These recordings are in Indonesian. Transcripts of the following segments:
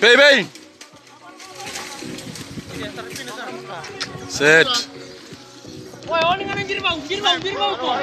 Baby. Set. Woi, jiri bau, jiri bau kok.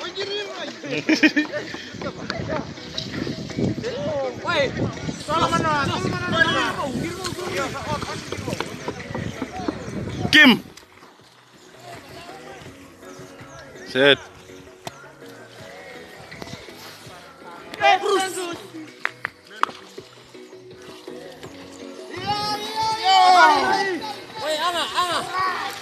Woi, Kim. Set. woi, anga, anga.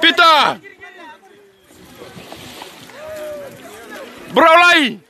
Pita. Berawalai.